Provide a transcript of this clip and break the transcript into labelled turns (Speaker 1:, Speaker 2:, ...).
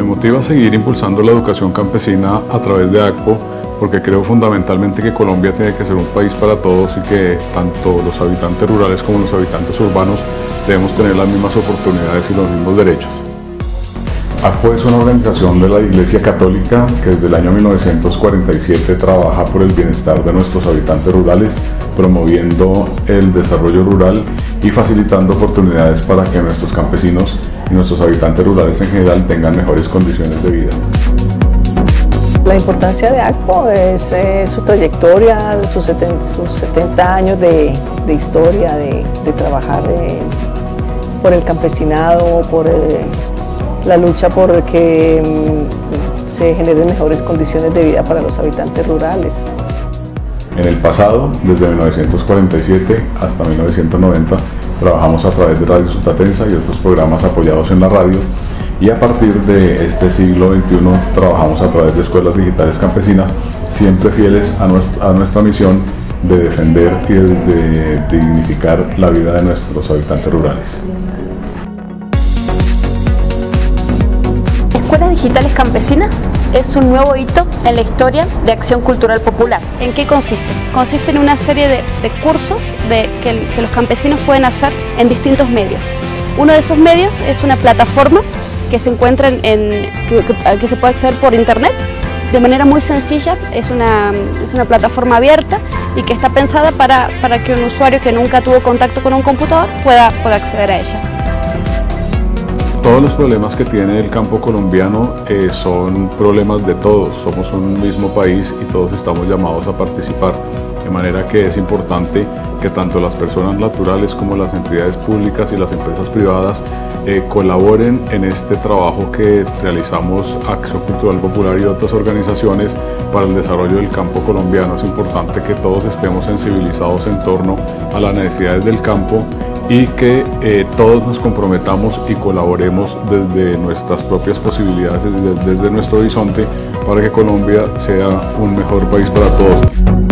Speaker 1: motiva a seguir impulsando la educación campesina a través de ACPO porque creo fundamentalmente que Colombia tiene que ser un país para todos y que tanto los habitantes rurales como los habitantes urbanos debemos tener las mismas oportunidades y los mismos derechos. ACPO es una organización de la Iglesia Católica que desde el año 1947 trabaja por el bienestar de nuestros habitantes rurales, promoviendo el desarrollo rural y facilitando oportunidades para que nuestros campesinos y nuestros habitantes rurales en general tengan mejores condiciones de vida.
Speaker 2: La importancia de ACPO es eh, su trayectoria, sus 70, años de, historia, de, trabajar eh, por el campesinado, por eh, la lucha por que mm, se generen mejores condiciones de vida para los habitantes rurales.
Speaker 1: En el pasado, desde 1947 hasta 1990, trabajamos a través de Radio Sutatensa y otros programas apoyados en la radio y a partir de este siglo XXI trabajamos a través de escuelas digitales campesinas, siempre fieles a nuestra, a nuestra misión de defender y de dignificar la vida de nuestros habitantes rurales.
Speaker 3: Escuelas Digitales Campesinas es un nuevo hito en la historia de Acción Cultural Popular. ¿En qué consiste? Consiste en una serie de, cursos que, los campesinos pueden hacer en distintos medios. Uno de esos medios es una plataforma que se encuentra en, que, se puede acceder por internet de manera muy sencilla, es una, es una plataforma abierta y que está pensada para, para, que un usuario que nunca tuvo contacto con un computador pueda, pueda acceder a ella.
Speaker 1: Todos los problemas que tiene el campo colombiano eh, son problemas de todos, somos un mismo país y todos estamos llamados a participar, de manera que es importante que tanto las personas naturales como las entidades públicas y las empresas privadas eh, colaboren en este trabajo que realizamos Acción Cultural Popular y otras organizaciones para el desarrollo del campo colombiano. Es importante que todos estemos sensibilizados en torno a las necesidades del campo y que eh, todos nos comprometamos y colaboremos desde nuestras propias posibilidades, desde, desde nuestro horizonte, para que Colombia sea un mejor país para todos.